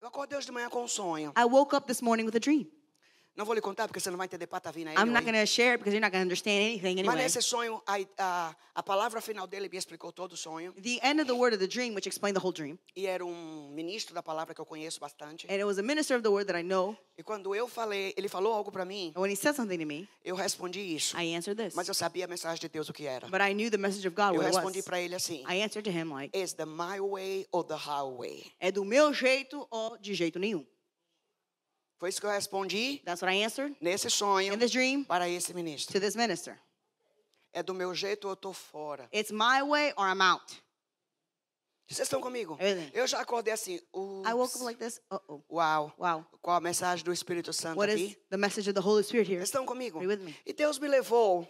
Eu acordei hoje de manhã com um sonho. I woke up this morning with a dream. Não vou lhe contar porque você não vai entender patavina. I'm not going to share it because you're not going to understand anything Mas anyway. nesse sonho, a, a, a palavra final dele me explicou todo o sonho. The end of the word of the dream, which explained the whole dream, E era um ministro da palavra que eu conheço bastante. and it was a minister of the word that I know. E quando eu falei, ele falou algo para mim, And when he said something to me, eu respondi isso. I answered this. Mas eu sabia a mensagem de Deus o que era. But I knew the message of God, Eu what it respondi was. para ele assim: I answered to him like, Is the my way or the highway? é do meu jeito ou de jeito nenhum. Foi isso que eu respondi That's what I answered nesse sonho in this dream para esse ministro. to this minister. É do meu jeito ou eu tô fora? It's my way or I'm out. Vocês estão comigo? Everything. Eu já acordei assim. I woke ups. up like this. Uh-oh. Uau. Wow. Qual a mensagem do Espírito Santo What aqui? is the message of the Holy Spirit here? Vocês estão comigo? Are you with me? E Deus me levou me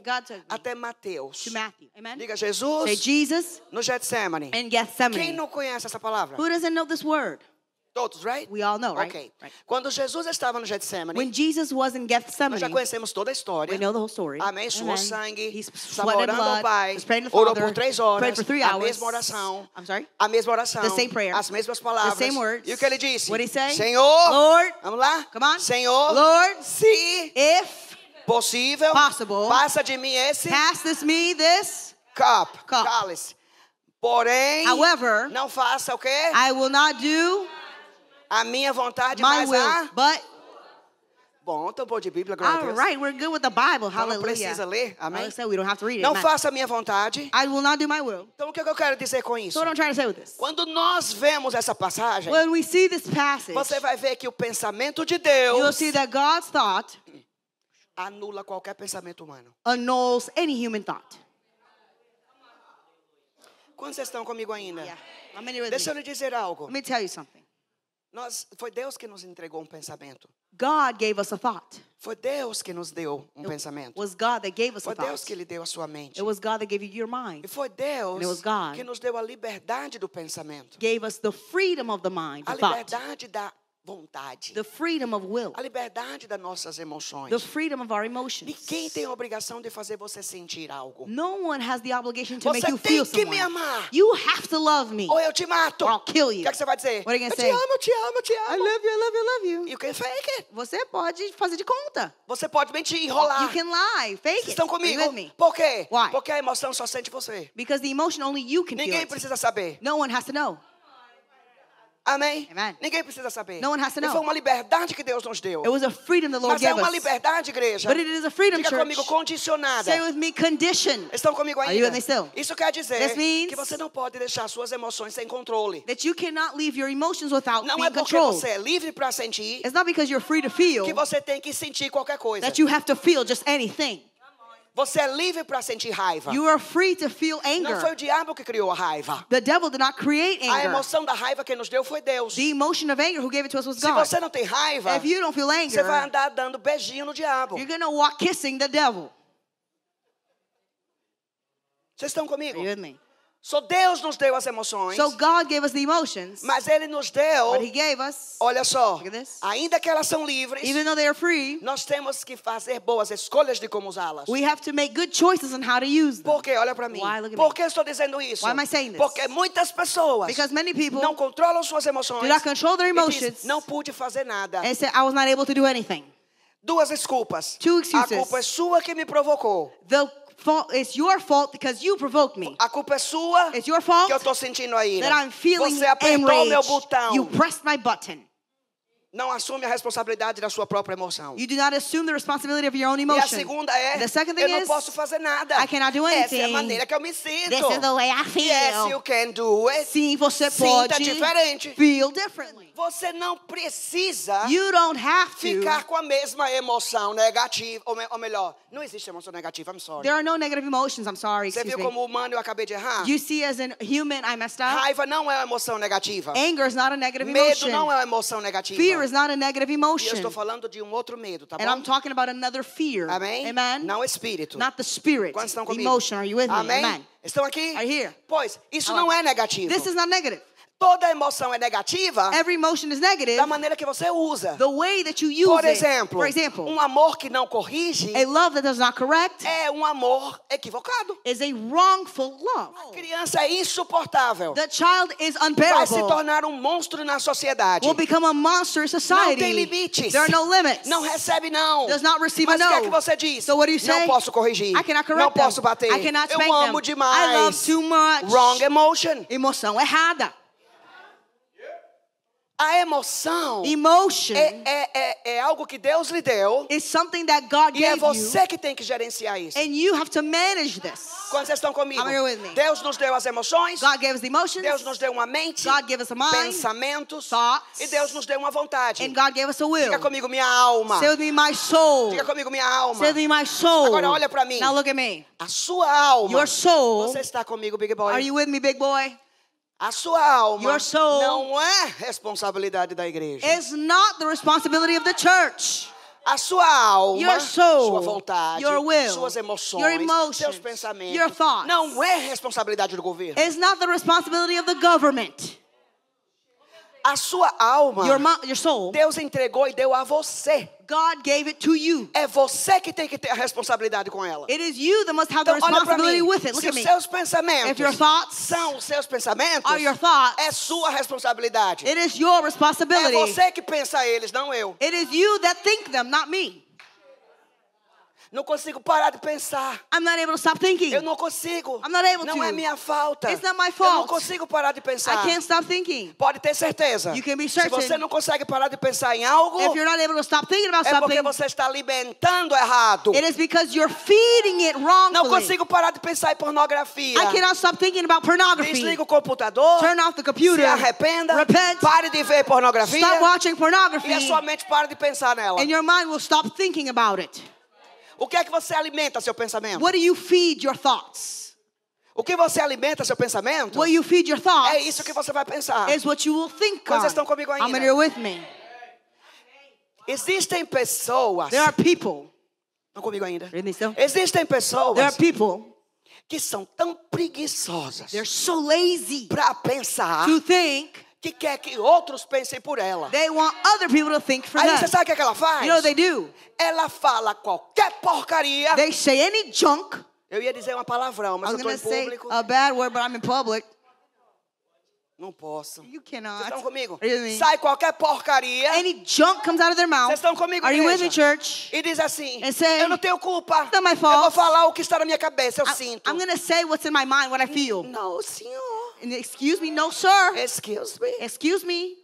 até Mateus. to Matthew. Amen? Diga Say Jesus Jesus no Getsemane. in Quem Gethsemane. não conhece essa palavra? Who doesn't know this word? Todos, right? We all know, right? Ok. Right. Quando Jesus estava no Getsemane, When Jesus was in nós já Gethsemane, conhecemos toda a história. we know the whole story. Amém. Suou Amen. sangue. He Estava sweated orando ao blood. Pai. The Orou Father. por três horas. Prayed for three a hours. mesma oração. I'm sorry? A mesma oração. The same prayer. As mesmas palavras. The same words. E o que ele disse? What he say? Senhor. Lord. Vamos lá? Come on. Senhor. Lord. Se If possível. Possible. Passa de mim esse pass this me this, cup. Cup. Cálice. Porém. However, não faça o quê? I will not do A minha vontade, my mas will. a... But Bom, então pôr de Bíblia, glória a all Deus. right, we're good with the Bible. Então não Hallelujah. precisa ler, amém? Like said, we don't have to read it. Não faça a minha vontade. I will not do my will. Então o que eu quero dizer com isso? So what I'm trying to say with this. Quando nós vemos essa passagem, When we see this passage, você vai ver que o pensamento de you'll Deus see that God's thought anula qualquer pensamento humano. annuls any human thought. Quantos vocês estão comigo ainda? Yeah. Deixa eu lhe dizer algo. Let me tell you something. Nós, foi Deus que nos entregou um pensamento. God gave us a thought. Foi Deus que nos deu um It pensamento. was God that gave us a Foi Deus thought. que lhe deu a sua mente. It was God that gave you your mind. E foi Deus And it was God. que nos deu a liberdade do pensamento. Gave us the freedom of the mind, A the thought, liberdade da vontade. the freedom of will, A liberdade das nossas emoções. the freedom of our emotions. Ninguém tem a obrigação de fazer você sentir algo. No one has the obligation to make Você you tem feel que me someone. amar. You have to love me. Ou eu te mato. Or I'll kill O you. que, é que você vai dizer? What are you eu te say? amo, eu te amo, eu te I amo. love you, I love you, I love you. You can fake it. Você pode fazer de conta. Você pode mentir, enrolar. You can lie, fake Vocês it. estão you comigo? with me? Por quê? Why? Porque a emoção só sente você. Because the emotion only you can feel Ninguém precisa saber. No one has to know. Amém? Amen. Ninguém precisa saber. No one has to know. foi uma liberdade que Deus nos deu. It was a freedom the Lord Mas é gave uma us. liberdade, igreja. But it is a freedom, Diga church. comigo, condicionada. Say with me, condition. Estão comigo Are you with me still? Isso quer dizer This means- que você não pode deixar suas emoções sem controle. That you cannot leave your emotions without Não being é porque controlled. você é livre para sentir It's not because you're free to feel que você tem que sentir qualquer coisa. that you have to feel just anything. Você é livre para sentir raiva. You are free to feel Não foi o anger. diabo que criou a raiva. The devil did not create A anger. emoção da raiva que nos deu foi Deus. The emotion of anger who gave it to us was Se God. você não tem raiva, If you don't feel você vai anger, andar dando beijinho no diabo. you're going to walk kissing the devil. Vocês estão Are comigo? you with me? Só Deus nos deu as emoções, So God gave us the emotions, mas Ele nos deu, but He gave us, olha só, ainda que elas são livres, even though they are free, nós temos que fazer boas escolhas de como usá-las. we have to make good choices on how to use them. Por quê? Olha para mim. Why? Look at Por que estou dizendo isso? Why am I saying this? Porque muitas pessoas Because many people não controlam suas emoções. do not control their e diz, emotions não pude fazer nada. and say, I was not able to do anything. Duas desculpas. Two A excuses. culpa é sua que me provocou. The fault, it's your fault because you provoked me. A culpa é sua It's your fault que eu estou sentindo a ira. that I'm feeling Você apertou meu enraged. botão. You pressed my button. Não assume a responsabilidade da sua própria emoção. You do not assume the responsibility of your own E a emotion. segunda é, The second thing eu não is, posso fazer nada. I cannot do Essa é a anything. maneira que eu me sinto. This is the way I feel. Yes, you can do it. Sim, você Sinta pode diferente. feel differently. Você não precisa You don't have to. ficar com a mesma emoção negativa. Ou, me- ou melhor, não existe emoção negativa, I'm sorry. There are no negative emotions. I'm sorry. Você viu me. como humano eu acabei de errar? You see, as a human, I messed up. Raiva não é uma emoção negativa. Anger is not a negative Medo emotion. não é uma emoção negativa. Fear is not a negative E eu emotion. estou falando de um outro medo, tá And bom? I'm talking about another fear. Amém? Amen. Não espírito. Not the spirit. Quantos estão The emotion. Are you with me? Amém? Amen. Estão aqui? Are you here? Pois, isso Hello. não é negativo. This is not negative. Toda emoção é negativa Every emotion is negative. da maneira que você usa. The way that you use Por it. exemplo, For example, um amor que não corrige a love that does not correct é um amor equivocado. is a wrongful love. A criança é insuportável. The child is Vai se unbearable. tornar um monstro na sociedade. Will become a monster in Não tem society. limites. There are no limits. Não recebe não. Does not receive a Mas o que é no. que você diz? So what do you Não say? posso corrigir. I cannot correct Não them. posso bater. I cannot Eu amo them. demais. I love too much. Wrong emotion. Emoção errada. A emoção Emotion é, é, é, é algo que Deus lhe deu is something that God e é gave you, você que tem que gerenciar isso. and you have to manage this. Quando vocês estão comigo, are with me? Deus nos deu as emoções, God gave us emotions, Deus nos deu uma mente, God gave us a mind, pensamentos thoughts, e Deus nos deu uma vontade. and God gave us a will. Diga comigo, minha alma. Say with me, my soul. Diga comigo, minha alma. Say with me, my soul. Agora olha pra mim. Now look at me. A sua alma. Your soul. Você está comigo, Big Boy? Are you with me, big boy? A sua alma Your soul não é responsabilidade da igreja. It's not the responsibility of the church. A sua alma, Your soul, sua vontade, your will, suas emoções, your emotions, seus pensamentos, your thoughts. não é responsabilidade do governo. It's not the responsibility of the government. A sua alma, Your, your soul, Deus entregou e deu a você. God gave it to you. É você que tem que ter a responsabilidade com ela. It is you that must have the Então para responsibility with it. Look Se at me. seus pensamentos If your thoughts são os seus pensamentos, are your thoughts, é sua responsabilidade. it is your É responsibility. você que pensa eles, não eu. It is you that think them, not me. Não consigo parar de pensar. I'm not able to stop thinking. Eu não consigo. I'm not able não to. é minha falta. It's not my Eu fault. não consigo parar de pensar. I can't stop thinking. Pode ter certeza. You can be Se você não consegue parar de pensar em algo, If you're not able to stop thinking about é porque something, você está alimentando errado. it is because you're feeding it Não wrongfully. consigo parar de pensar em pornografia. I cannot stop thinking about pornography. Desliga o computador. Turn off the computer. Se arrependa. Repent. Pare de ver pornografia. Stop watching E a pornography. sua mente para de pensar nela. And your mind will stop thinking about it. O que é que você alimenta seu pensamento? What do you feed your thoughts? O que você alimenta seu pensamento? What you feed your thoughts É isso que você vai pensar. is what you will think Quantos on. estão comigo ainda? How many are with me? Existem pessoas. There are people. Estão comigo ainda? Existem pessoas There are people. que são tão preguiçosas They're so lazy para pensar to think. Que quer que outros pensem por ela. They want other people to think for Aí them. você sabe o que, é que ela faz? You know they do? Ela fala qualquer porcaria. They say any junk. Eu ia dizer uma palavrão, mas eu estou em público. a bad word, but I'm in public. Não posso. You Vocês cannot. estão comigo? Sai qualquer porcaria Any junk comes out of their mouth. Vocês estão comigo, Are you with me, church? e diz assim: And say, Eu não tenho culpa. "It's not my Eu vou fault." falar o que está na minha cabeça, eu I- sinto. I'm gonna say what's in my mind, what I feel. Não, senhor. Excuse me, no, sir. Excuse me. Excuse me.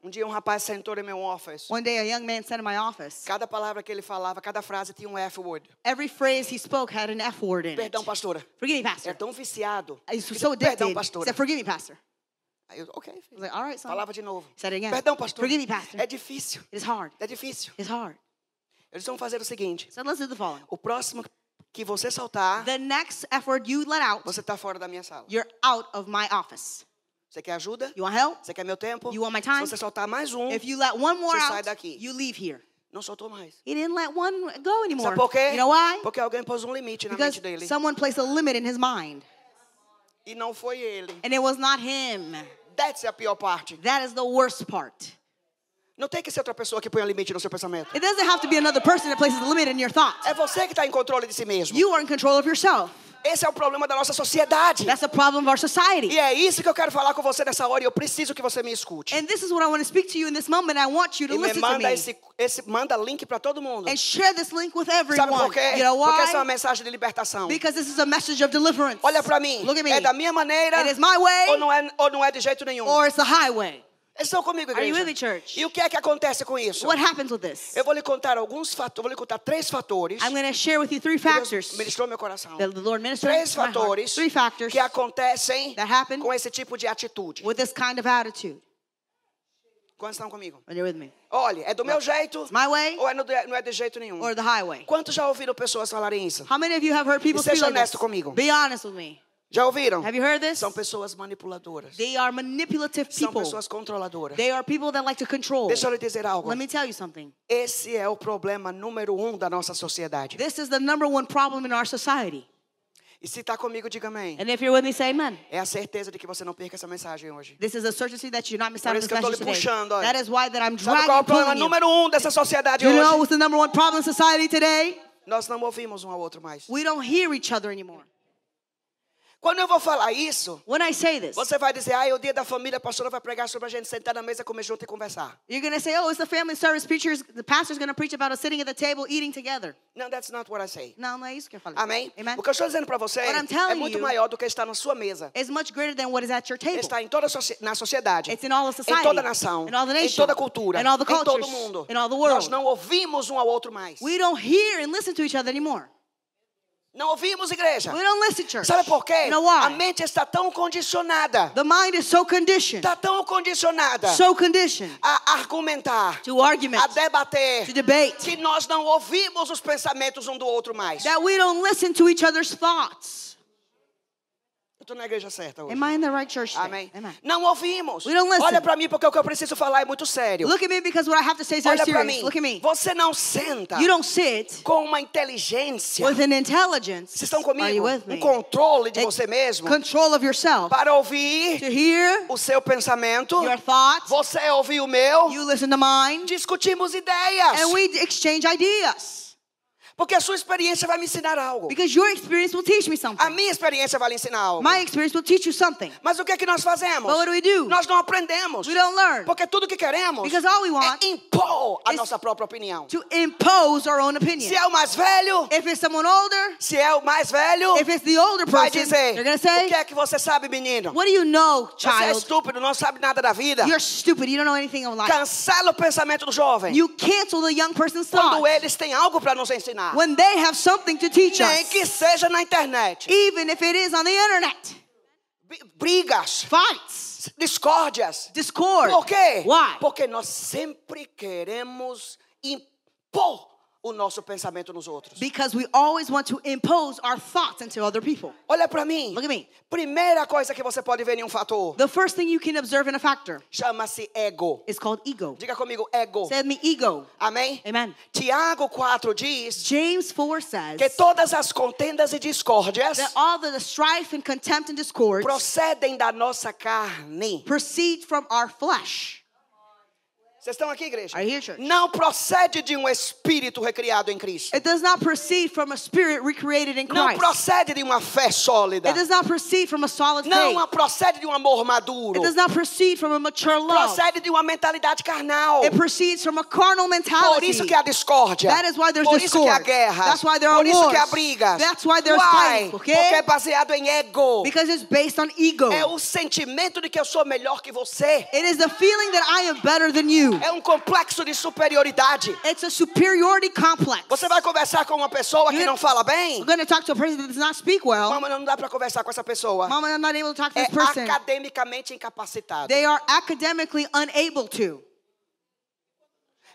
Um dia um rapaz sentou em meu office. One day, a young man sat in my office. Cada palavra que ele falava, cada frase tinha um F-word. Every phrase he spoke had an F word in it. Perdão, pastora. Forgive me, É pastor. tão viciado. Ele so Perdão, addicted. He pastora. said, Forgive me, pastor. Aí eu, ok. I was like, All right, son. Falava de novo. Said again. Perdão, pastor. Forgive me, pastor. É difícil. It's hard. É difícil. It's hard. Eles vão fazer o seguinte. So let's do the following. O próximo que você soltar, The next F word you let out, você está fora da minha sala. you're out of my office. Você quer ajuda? You want help? Você quer meu tempo? You want my time? Se você soltar mais um, If you let one more Você sai out, daqui. you leave here. não soltou mais. He didn't let one go anymore. Sabe por quê? You know why? Porque alguém pôs um limite na Because mente dele. someone placed a limit in his mind. E não foi ele. And it was not him. That's a pior parte. That is the worst part. Não tem que ser outra pessoa que põe limite no seu pensamento. It doesn't have to be another person that places a limit in your thoughts. É você que está em controle de si mesmo. You are in control of yourself. Esse é o problema da nossa sociedade. That's the problem of our society. E é isso que eu quero falar com você nessa hora e eu preciso que você me escute. And this is what I want to speak to you in this moment. I want you to E listen to manda me. esse, esse manda link para todo mundo. And share this link with Sabe everyone. por quê? You know Porque essa é uma why? mensagem de libertação. Because this is a message of deliverance. Olha para mim. Look at me. É da minha maneira It is my way ou não é ou não é de jeito nenhum. or it's the highway. Estão comigo, Are you igreja. with me, church? E o que é que acontece com isso? What happens with this? Eu vou lhe contar alguns fatores, vou lhe contar três fatores. I'm going to share with you three que Deus factors ministrou meu coração. the Lord ministered Três fatores Three factors que acontecem that happen com esse tipo de atitude. with this kind of attitude. Quantos estão comigo? Are you with me? Olha, é do meu jeito My way ou é no não é de jeito nenhum? or the highway? Quantos já ouviram pessoas falarem isso? How many of you have heard people E seja honesto comigo. Be honest with me. Já ouviram? Have you heard this? São pessoas manipuladoras. They are manipulative São people. pessoas controladoras. They are people that like to control. Deixa eu lhe dizer algo. Let me tell you something. Esse é o problema número um da nossa sociedade. This is the number one problem in our society. E se está comigo, diga amém. And if you're with me, say amen. É a certeza de que você não perca essa mensagem hoje. This is a certainty that you do not miss Por out on isso this que eu message lhe today. puxando, olha. That is why that I'm Sabe dragging, qual é o problema you. número um dessa sociedade You know hoje? what's the number one problem in society today? Nós não ouvimos um ao outro mais. We don't hear each other anymore. Quando eu vou falar isso, When I say this, você vai dizer, ah, é o dia da família, a pastora vai pregar sobre a gente sentar na mesa, comer junto e conversar. you're going to say, oh, it's the family service. Preachers, the pastor's going to preach about us sitting at the table eating together. Não, that's not what I say. Não, não é isso que eu falei. Amém? Amen. O que eu estou dizendo para você é muito maior do que estar na sua mesa. It's much greater than what is at your table. Está em toda na sociedade, It's in all of society, em toda a nação, in all the em nation, toda a cultura, in all the em todo o cultures, mundo. in all the world. Nós não ouvimos um ao outro mais. We don't hear and listen to each other anymore. Não ouvimos, igreja. We don't listen, church. Sabe por quê? You know why? A mente está tão condicionada, The mind is so conditioned, está tão condicionada so conditioned a argumentar, to argument, a debater, to debate, que nós não ouvimos os pensamentos um do outro mais. that we don't listen to each other's thoughts. Estou na igreja certa hoje. Am I in the right church? Amém. Amen. Não ouvimos. We don't listen. Olha para mim porque o que eu preciso falar é muito sério. Look at me because what I have to say is very Olha para serious. mim. Look at me. Você não senta You don't sit com uma inteligência. with an intelligence. Vocês estão Are you comigo? with me? Um controle de A você mesmo Control of yourself. para ouvir To hear o seu pensamento. your thoughts. Você ouvir o meu. You listen to mine. Discutimos ideias. And we exchange ideas. Porque a sua experiência vai me ensinar algo. Because your experience will teach me A something. minha experiência vai lhe ensinar algo. My experience will teach you something. Mas o que é que nós fazemos? But what do we do? Nós não aprendemos. We don't learn Porque tudo que queremos Because all we want é impor a nossa própria opinião. to impose our own Se opinion. é o mais velho, If it's someone older, se é o mais velho, if it's the older vai person, dizer: they're gonna O que say, é que você sabe, menino? What do you know, Você é child? estúpido, não sabe nada da vida. You're stupid. You don't know anything of life. Cancela o pensamento do jovem. You cancel the young person's Quando thoughts eles têm algo para nos ensinar. When they have something to teach Nem us, que seja na internet. even if it is on the internet. B- Brigas, Fights, discórdias. discord. Por quê? Why? Porque nós sempre queremos impor o nosso pensamento nos outros. Because we always want to impose our thoughts into other people. Olha para mim. Look at me. Primeira coisa que você pode ver em um fator The first thing you can observe in a factor chama-se ego. is called ego. Diga comigo, ego. Say me, ego. Amém? Amen. Tiago 4 diz James 4 says que todas as contendas e discórdias that all the strife and contempt and discord procedem da nossa carne. proceed from our flesh. Vocês estão aqui, igreja? Não procede de um espírito recriado em Cristo. It does not proceed from a spirit recreated in Não Christ. procede de uma fé sólida. It does not proceed from a solid Não faith. procede de um amor maduro. It does not proceed from a mature love. Procede de uma mentalidade carnal. It proceeds from a carnal Por mentality. isso que há discórdia. That is why there's Por isso que há guerras. That's why there are Por isso que há wars. brigas. That's why there's Why? fights, okay? Porque é baseado em ego. Because it's based on ego. É o sentimento de que eu sou melhor que você. It is the feeling that I am better than you. É um complexo de superioridade. It's a superiority complex. Você vai conversar com uma pessoa que não fala bem? To talk to a person that does not speak well. Mama, não dá para conversar com essa pessoa. Mama, I'm not able to talk to É this person. academicamente incapacitado. They are academically unable to.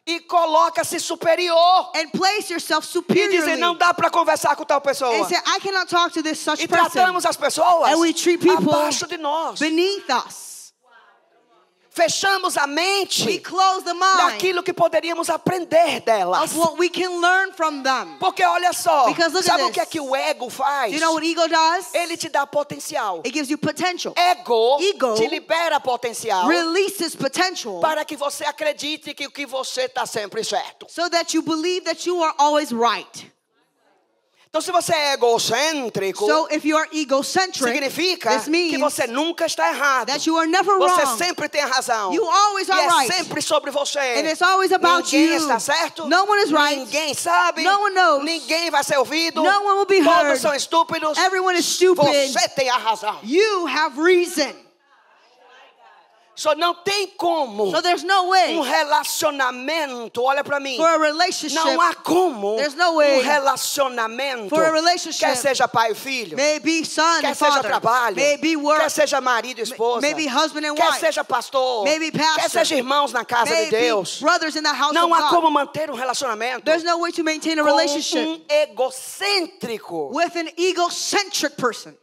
E coloca-se superior. And place yourself E dizer, não dá para conversar com tal pessoa. And say, I cannot talk to this such E person tratamos as pessoas And we treat people abaixo de nós. beneath us. Fechamos a mente daquilo que poderíamos aprender delas. Porque olha só, sabe o que é que o ego faz? Do you know what ego does? Ele te dá potencial. It gives you potential. Ego, Ego te libera potencial Releases potential para que você acredite que o que você está sempre certo. so that you believe that you are always right. Então, se você é egocêntrico, So if you are egocentric, significa que você nunca está errado. that you are never Você wrong. sempre tem a razão. You always e are é right. sempre sobre você. And it's always about Ninguém you. está certo. No one is right. Ninguém sabe. No one knows. Ninguém vai ser ouvido. No one will be Todos heard. são estúpidos. Everyone is stupid. Você tem a razão. You have reason. Só não tem como So there's no um way relacionamento, olha para mim. for a relationship, Não há como There's no way um relacionamento, for a relationship, quer seja pai e filho, maybe son quer and seja father, trabalho, maybe work, quer seja marido e esposa, maybe husband and quer wife, seja pastor, maybe pastor, quer seja irmãos na casa de maybe Deus. brothers in the house Não of há God. como manter um relacionamento There's no way to maintain a com relationship um egocêntrico. with an egocentric person.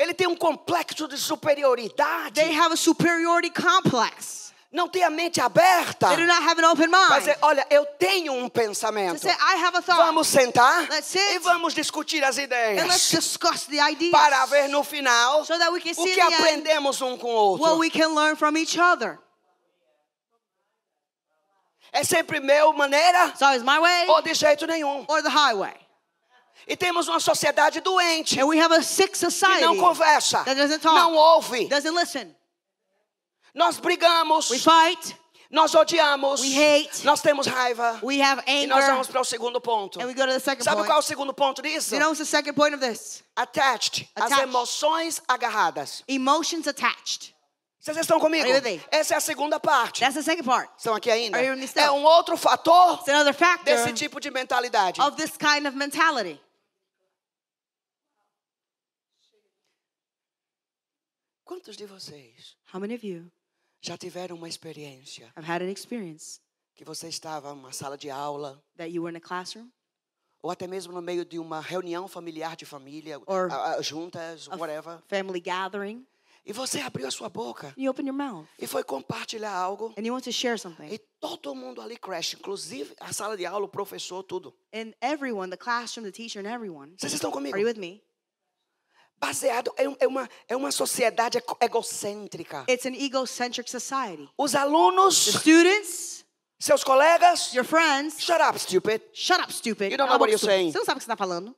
Ele tem um complexo de superioridade. They have a superiority complex. não têm a mente aberta They do not have an open mind. dizer, olha, eu tenho um To pensamento. say, I have a thought. Vamos sentar Let's sit. e vamos discutir as and let's ideias discuss the ideas. para ver no final So that we can o que aprendemos um com o what outro. we can learn from each other. É sempre meu maneira So it's my way ou de jeito nenhum. or the highway. E temos uma sociedade doente And we have a sick que society não conversa, that doesn't talk. não ouve. doesn't listen. Nós brigamos, We fight, nós odiamos, We hate. nós temos raiva. we have E nós anger, vamos para o segundo ponto. and we go to the second Sabe point. qual é o segundo ponto disso? You know what's the second point of this? Attached, as Attached. emoções agarradas. Emotions attached. Vocês estão comigo? Essa é a segunda parte. That's the second part. Estão aqui ainda? Are you still? É um outro fator It's another factor desse tipo de mentalidade. of this kind of mentality. Quantos de vocês How many of you já tiveram uma experiência have had an experience que você estava numa sala de aula that you were in a classroom ou até mesmo no meio de uma reunião familiar de família, Or juntas, a whatever, family gathering e você abriu a sua boca you open your mouth e foi compartilhar algo and you want to share something e todo mundo ali crash, inclusive a sala de aula, o professor, tudo. and everyone the classroom the teacher and everyone Vocês estão comigo? are you with me Baseado é, é uma é uma sociedade egocêntrica. it's an egocentric society Os the alunos, students seus colegas, your friends shut up, stupid. shut up stupid You don't know what you're saying. você não sabe o que você está falando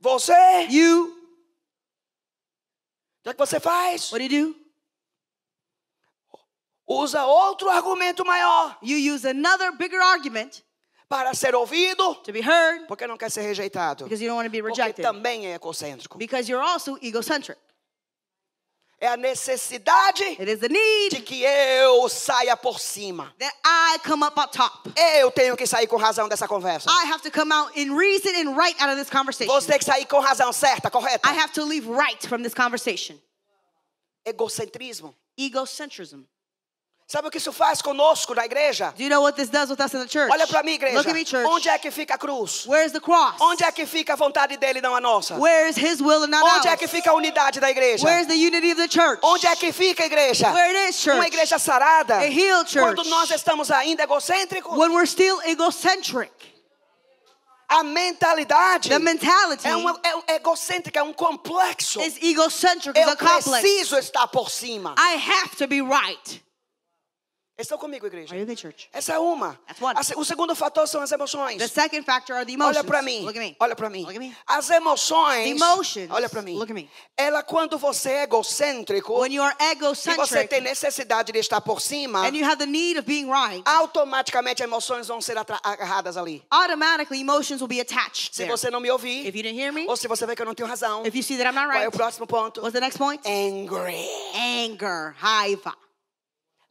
Você, you? O que é que você faz? what do you do? Usa outro argumento maior. You use another bigger argument para ser ouvido, to be heard porque não quer ser rejeitado. because you don't want to be Porque rejected. também é egocêntrico. because you're also egocentric É a necessidade de que eu saia por cima. Eu tenho que sair com razão dessa conversa. I have to come out in reason and right out of this conversation. Você tem que sair com razão certa, correta? I have to leave right from this conversation. Egocentrismo. Egocentrism. Sabe o que isso faz conosco na igreja? Do you know what this does with us in the church? Olha para mim, igreja. Look at me, church. Onde é que fica a cruz? Where's the cross? Onde é que fica a vontade dele, não a nossa? Where's his will and not Onde é que fica a unidade da igreja? Where's the unity of the church? Onde é que fica a igreja? Where it is, church? Uma igreja sarada. A healed church. Quando nós estamos ainda egocêntricos, When we're still egocentric. a mentalidade The mentality é, uma, é um- egocêntrica, é um complexo. is egocentric, is Eu preciso estar por cima. I have to be right. Estão comigo, Are igreja? you the church? Essa é uma. That's one. A O segundo fator são as emoções. The second factor are the emotions. Olha para mim. Look at me. Olha para mim. Look at me. As emoções. The emotions. Olha para mim. Look at me. Ela quando você é egocêntrico When you are e você egocentric tem necessidade de estar por cima, and you have the need of being right, automaticamente emoções vão ser agarradas ali. automatically emotions will be attached Se there. você não me ouvir, If you didn't hear me, ou se você vê que eu não tenho razão, if you see that I'm not qual é o right, próximo ponto? what's the next point? Angry. Anger, raiva.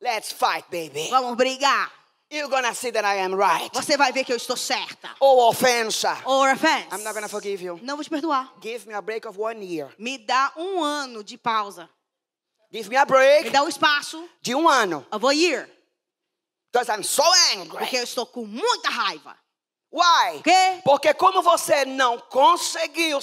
Let's fight, baby. Vamos brigar. You're gonna see that I am right. Você vai ver que eu estou certa. Ou ofensa. Or offense. I'm not gonna forgive you. Não vou te perdoar. Give me a break of one year. Me dá um ano de pausa. Give me a Me break dá um espaço de um ano. of a year. Because I'm so angry. Porque eu estou com muita raiva. Why? Porque como você não conseguiu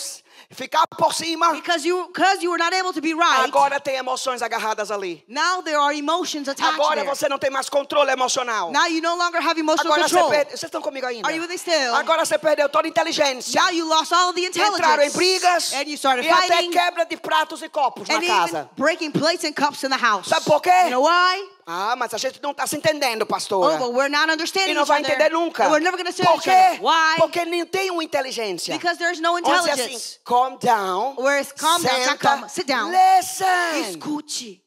ficar por cima, Because you, because you were not able to be right. agora tem emoções agarradas ali. Now there are emotions attached Agora there. você não tem mais controle emocional. Now you no longer have emotional Agora você control. perde. Vocês estão comigo ainda? Are you with me still? Agora você perdeu toda a inteligência. Now you lost all the intelligence. Entraram em brigas And you started e até fighting. quebra de pratos e copos na and even casa. breaking plates and cups in the house. Sabe por quê? You know why? Ah, mas a gente não está se entendendo, pastora. Oh, we're not E understanding não each vai other. entender nunca. We're never Por quê? Why? Porque nem tem uma inteligência. Because there's no assim, intelligence. Calm down. Whereas calm down, senta, not. Sit down. Listen. Escute.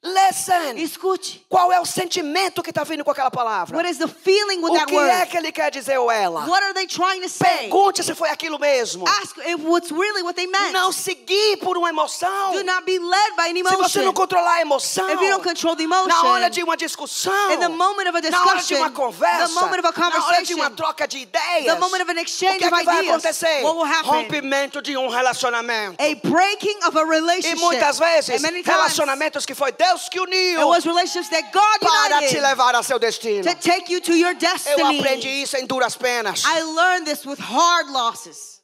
Listen. Escute. Qual é o sentimento que está vindo com aquela palavra? What is the feeling with O that que word? é que ele quer dizer ou ela? What are they trying to say? Pergunte se foi aquilo mesmo. Ask if what's really what they meant. Não seguir por uma emoção. Do not be led by an Se você emotion. não controlar a emoção, If you don't control the emotion, na hora de uma discussão, in the moment of a na hora de discussion, uma conversa, the moment of a na hora de conversation, uma troca de ideias, the moment of an o exchange que é que vai ideas, acontecer? what will happen? Rompimento de um relacionamento. A breaking of a E relationship. muitas vezes, relacionamentos que foi Deus que it uniu was relationships that God para te levar a seu destino. to take you to your Eu aprendi isso em duras penas. I learned this with hard losses.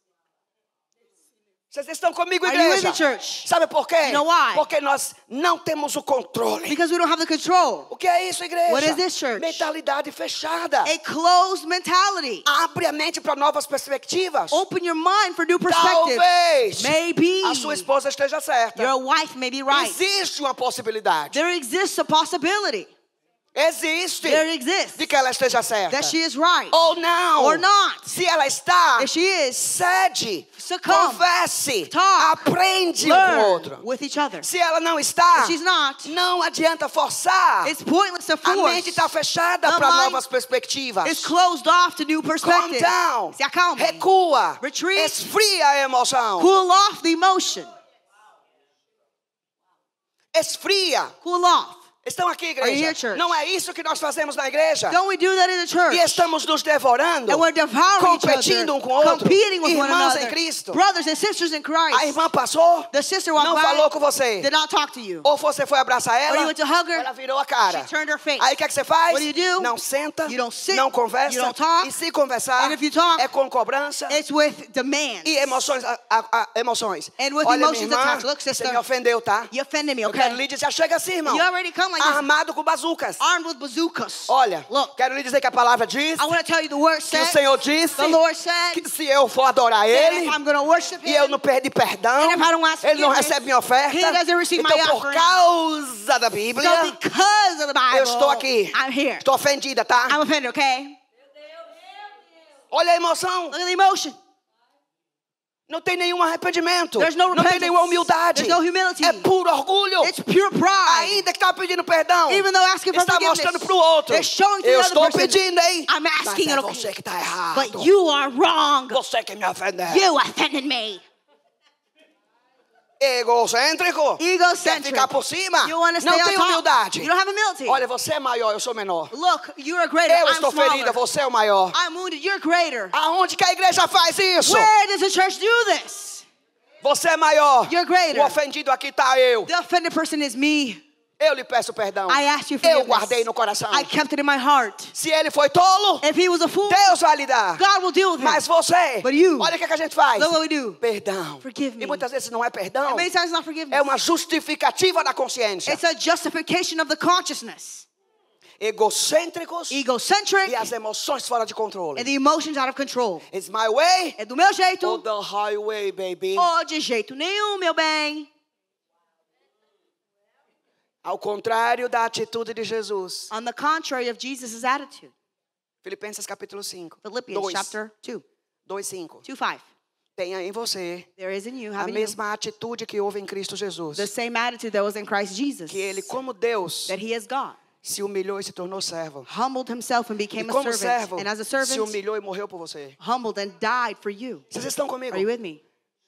Vocês estão comigo, Are igreja? Sabe por quê? You know? Porque nós não temos o controle. Because we don't have the control. O que é isso, igreja? What is this, church? Mentalidade fechada. A closed mentality. Abre a mente para novas perspectivas. Open your mind for new perspectives. Talvez Maybe a sua esposa esteja certa. your wife may be right. Existe uma possibilidade. There exists a possibility. Existe There exists de que ela esteja certa. that she is right. Ou não. Or not. Se ela está, If she is, cede, Succumb. converse, Talk. aprende um com o learn outro. with each other. Se ela não está, If she's not, não adianta forçar. it's pointless to A mente force. está fechada para novas perspectivas. It's closed off to new Calm perspectives. down. Se acalme. Recua. Retreat. Esfria a emoção. Cool off the emotion. Esfria. Cool off. Estão aqui, igreja? Não é isso que nós fazemos na igreja? Don't we do that in the church? E estamos nos devorando, competindo um com o outro. Irmãos em Cristo. Brothers and sisters in Christ. A irmã passou, the sister walked não falou com você. did not talk to you. Ou você foi abraçar Or ela, you went to hug her, ela virou a cara. she turned her face. Aí o que, é que você faz? What do you do? Não senta, You don't sit, não conversa. you don't talk. e se conversar, And if you talk, é com cobrança It's with demands. e emoções. a- a- a- emoções. And with Olha, minha emotions irmã, attached. Look, você sister. me ofendeu, tá? You offended me, Eu quero okay? lhe dizer, já chega assim, irmão. You already come like this, Armado com bazucas. armed with bazookas. Olha, Look, quero lhe dizer que a palavra diz I want to tell you the word que o said, Senhor disse the Lord said, que se eu for adorar Ele if I'm going to worship e eu Him, não perdi perdão, And if I don't ask Ele não recebe minha oferta. He doesn't receive Então, my por offering. causa da Bíblia, so because of the Bible, eu estou aqui. I'm here. Estou ofendida, tá? I'm offended, okay? Olha a emoção. Look at the emotion. Não tem nenhum arrependimento. Não tem nenhuma humildade. É puro orgulho. It's pure pride. Ainda que está pedindo perdão, está mostrando para o outro. Eu estou pedindo, hein? I'm Mas asking é it, você que está errado. But you are wrong. Você que me ofendeu. You offended me. Egocêntrico. Quer ficar por cima? You want to stay Não tem humildade. You don't have humility. Olha, você é maior, eu sou menor. Look, you're greater. Eu I'm estou smaller. ferida, você é o maior. I'm wounded. You're greater. Aonde que a igreja faz isso? Where does the church do this? Você é maior. You're greater. O ofendido aqui está eu. The offended person is me. Eu lhe peço perdão. I asked you Eu guardei no coração. I kept it in my heart. Se ele foi tolo, If he was a fool, Deus vai lhe dar. God will deal with him. Mas você, But you, olha o que, que a gente faz. Look what we do. Perdão. Forgive me. E muitas vezes não é perdão. É uma justificativa da consciência. It's a justification of the consciousness. Egocêntricos Egocentric e as emoções fora de controle. and the emotions out of control. It's my way É do meu or jeito the highway, baby. ou de jeito nenhum, meu bem. Ao contrário da atitude de Jesus. On the contrary of Jesus' attitude. Filipenses capítulo 5. Philippians 2, chapter 2, 2, 5. 2 5. Tenha em você There is in you, a in you, mesma atitude que houve em Cristo Jesus. the same attitude that was in Christ Jesus. Que ele, como Deus, That he is God. se humilhou e se tornou servo. Humbled himself and E became a como servant. servo, And as a se servant, humilhou e morreu por você. humbled and died for you. Vocês estão comigo? Are you with me?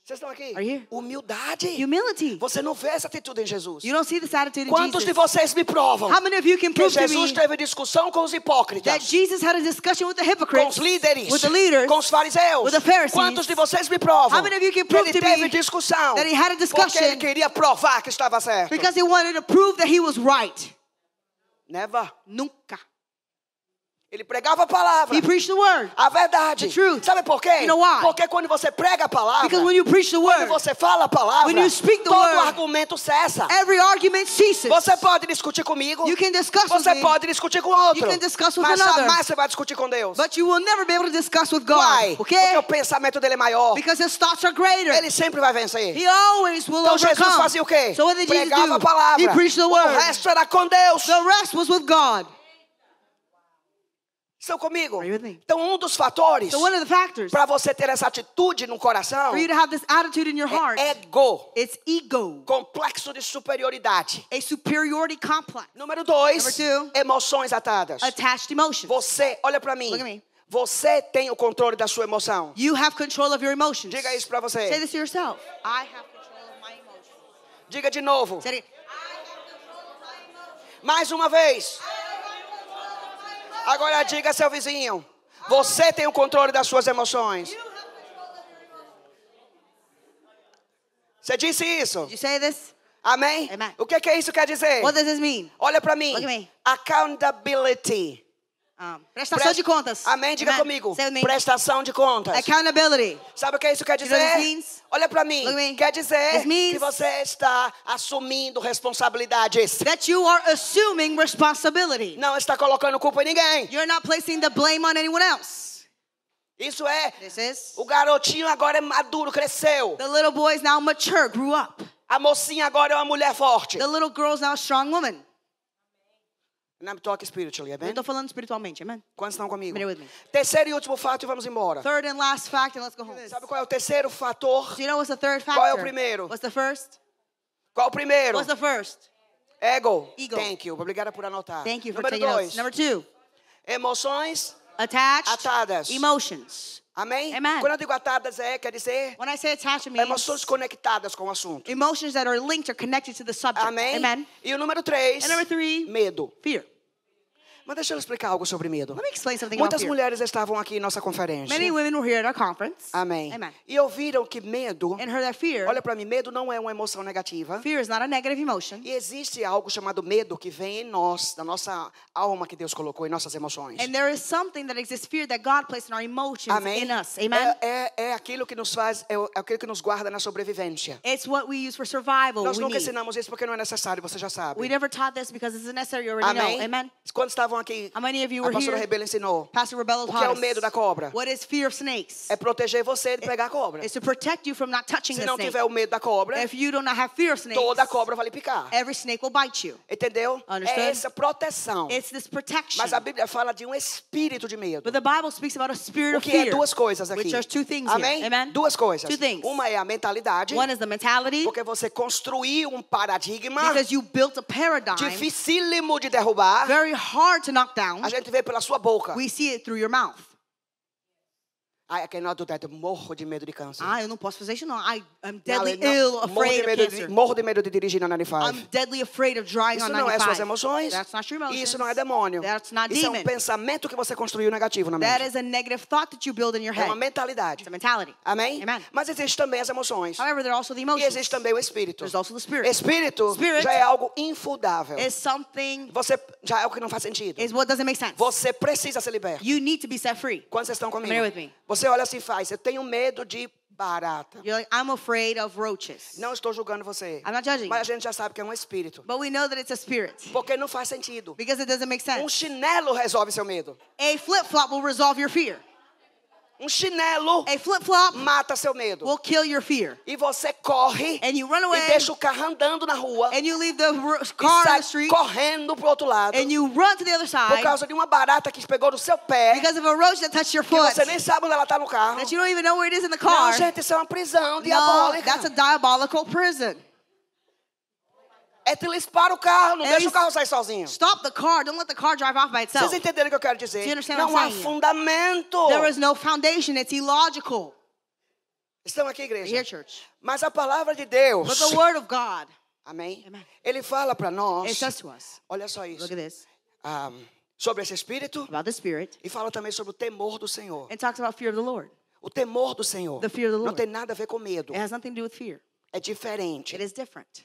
Vocês estão aqui? Are you here? Humildade. Humility. Você não vê essa atitude em Jesus. You don't see this attitude in Quantos de vocês me provam How many of you can que prove to Jesus me teve discussão com os that hipócritas? Jesus had a discussion with the Com hypocrites, os líderes, with the leaders, com os fariseus. with the Pharisees. Quantos de vocês me provam How many of you can que prove ele to teve me discussão that he had a porque discussion ele queria provar que estava certo? because he wanted to prove that he was right? Never. Nunca. Ele pregava a palavra, He preached the word. a verdade. The truth. Sabe por quê? You know why? Porque quando você prega a palavra, Because when you preach the quando word, você fala a palavra, When you speak the todo word, argumento cessa. every argument ceases. Você pode discutir comigo, You can discuss with você me, pode discutir com outro, You can discuss with mas another. jamais você vai discutir com Deus. but you will never be able to discuss with God. Why? Okay? Porque o pensamento dele é maior. Because his thoughts are greater. Ele sempre vai vencer. He always will Então Jesus overcome. fazia o quê? So what did Jesus Pregava do? a palavra. He preached the O word. resto era com Deus. The rest was with God. Estão comigo? Então um dos fatores So of para você ter essa atitude no coração for you to have this attitude in your heart é ego, it's ego, complexo de superioridade. a superiority complex, Número dois, Number two. emoções atadas. attached emotions. Você, olha para mim. Look at me. Você tem o controle da sua emoção. You have control of your emotions. Diga isso para Say você. this to yourself. I have control of my emotions. Diga de novo. Say it. Mais uma vez. Agora diga seu vizinho. Você tem o controle das suas emoções. Você disse isso? You say this? Amém? Amen. O que, que isso quer dizer? What does this mean? Olha para mim. Look at me. Accountability. Um, prestação de contas. Amém? Diga Amen. comigo. Prestação de contas. Accountability. Sabe o que isso quer You know dizer? this means? Olha pra mim. Me. Quer dizer que você está assumindo responsabilidades. That you are assuming responsibility. Não está colocando culpa em ninguém. You're not placing the blame on anyone else. Isso é. This is O garotinho agora é maduro, cresceu. the little boy is now mature, grew up. A mocinha agora é uma mulher forte. The little girl is now a strong woman. And I'm talking spiritually, Eu amen? tô falando espiritualmente, amen. Quantos estão comigo? Terceiro e último fato e vamos embora. Third and last fact, and let's go home. Sabe qual é o terceiro fator? Do you know what's the third Qual é o factor? primeiro? What's the first? Qual o primeiro? What's the first? Ego. Ego. Thank you. Obrigada por anotar. Thank you for Número taking dois. notes. Number two, Emoções. attached Atadas. emotions. Amém? Amen. Quando eu digo atadas, é, quer dizer When I say attached, means emoções conectadas com o assunto. emotions that are linked or connected to the subject. Amém? Amen. E o número três, And number three, medo. fear. Mas deixa eu explicar algo sobre medo. Let me explain something Muitas about fear. mulheres estavam aqui em nossa conferência. Many women were here at our conference. Amém. Amen. E ouviram que medo, And heard that fear, olha para mim, medo não é uma emoção negativa. fear is not a negative emotion. E existe algo chamado medo que vem em nós, da nossa alma que Deus colocou em nossas emoções. And there is something that exists fear that God placed in our emotions Amém? in us. Amen. É, é, é aquilo que nos faz, é é aquilo que nos guarda na sobrevivência. It's what we use for survival. Nós nunca need. ensinamos isso porque não é necessário, você já sabe. We never taught this because it's necessary. You already Amém? know. Amen. Quando estavam aqui, How many of you a were pastora? Rebelo ensinou. Pastor Rebello O que é o medo da cobra? What is fear of snakes? É proteger você de pegar a cobra. It's to protect you from not touching Se the não snake. tiver o medo da cobra, If you do not have fear of snakes, toda cobra vai lhe picar. every snake will bite you. Entendeu? Understood? É essa proteção. It's this protection. Mas a Bíblia fala de um espírito de medo. But the Bible speaks about a spirit O of que fear. é duas coisas aqui. Which are two things Amém? here. Amen. Duas coisas. Two things. Uma é a mentalidade, One is the mentality, porque você construiu um paradigma because you built a paradigm dificílimo de derrubar. very hard to knock down. A gente vê pela sua boca. We see it through your mouth. I cannot do that. Eu morro de medo de câncer. Ah, eu não posso fazer isso não. I, I'm deadly não, ill, morro, afraid de of medo cancer. de, morro de medo de dirigir na 95. I'm deadly afraid of driving Isso on não é 95. suas emoções. That's not your emotions. Isso não é demônio. That's not Isso é um pensamento que você construiu negativo na That mente. is a negative thought that you build in your É head. uma mentalidade. It's a mentality. Amém? Amen. Mas existe também as emoções. However, there are also the E emotions. existe também o espírito. There's also the spirit. Espírito Spirit já é algo infundável. Is something Você já é algo que não faz sentido. is what doesn't make sense. Você precisa ser liberto. You need to be set free. Quando vocês estão comigo? With me. Você olha assim e faz. Eu tenho medo de barata. You're like, I'm afraid of roaches. Não estou julgando você. I'm not judging. Mas a gente já sabe que é um espírito. But we know that it's a spirit Porque não faz sentido. because it doesn't make Um sense. chinelo resolve seu medo. A flip flop will resolve your fear. Um chinelo A flip flop mata seu medo. will kill your fear. E você corre And you run e away deixa o carro andando na rua and you leave the r- e car on sai the street correndo pro outro lado and you run to the other por side causa de uma barata que pegou no seu pé because of a roach that touched your que foot você nem sabe onde ela tá no carro. that you don't even know where it is in the Não, car. gente, isso é uma prisão No, diabólica. that's a diabolical prison. É eles param o carro, não Eles- deixa o carro sair sozinho. Stop the car. Don't let the car drive off by itself. Vocês entenderam o que eu quero dizer? Não há fundamento. There is no foundation. It's illogical. Estão aqui, Here, igreja? church. Mas a palavra de Deus, But the word of God, amém? Amen. Ele fala para nós, it says to us, olha só isso, look at this, ah, sobre esse espírito about the spirit. e fala também sobre o temor do Senhor. It talks about fear of the Lord. O temor do Senhor The fear of the não Lord. tem nada a ver com medo, It has nothing to do with fear. é diferente. It is different.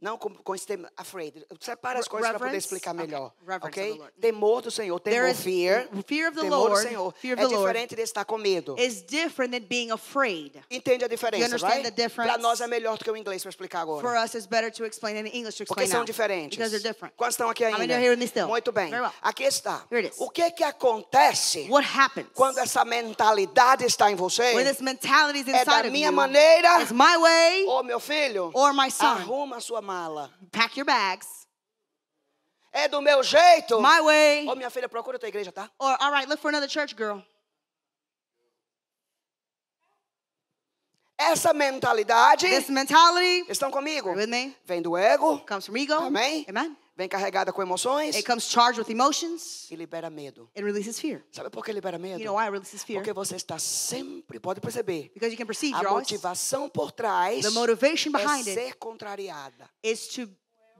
Não com, com esse tema, afraid. Separa as coisas para poder explicar okay. melhor. Reverence ok? of the Lord. Temor do Senhor, There temor, is fear. fear of the temor do Lord, Senhor. fear of é the Lord diferente de estar com medo. is different than being afraid. Entende a diferença, difference? Para nós é melhor do que o inglês para explicar agora. For us, it's better to explain in English to Porque explain são now. diferentes. Because they're different. Quantos estão aqui ainda? Muito bem. Very well. Aqui está. Here it is. O que que acontece What happens quando essa mentalidade está em você? when this mentality is É inside da of minha you? maneira It's my way Ô, meu filho, or my son. arruma a sua mala. Pack your bags. É do meu jeito. My way. Ô, minha filha, procura a tua igreja, tá? Or, all right, look for another church girl. Essa mentalidade, This mentality, estão comigo? with me? Vem do ego, Comes from ego. Amém. Amen. Vem carregada com emoções It comes charged with emotions. e libera medo. It releases fear. Sabe por que libera medo? You know why it releases fear? Porque você está sempre, pode perceber, Because you can perceive a motivação por trás the motivation é behind it ser contrariada. is to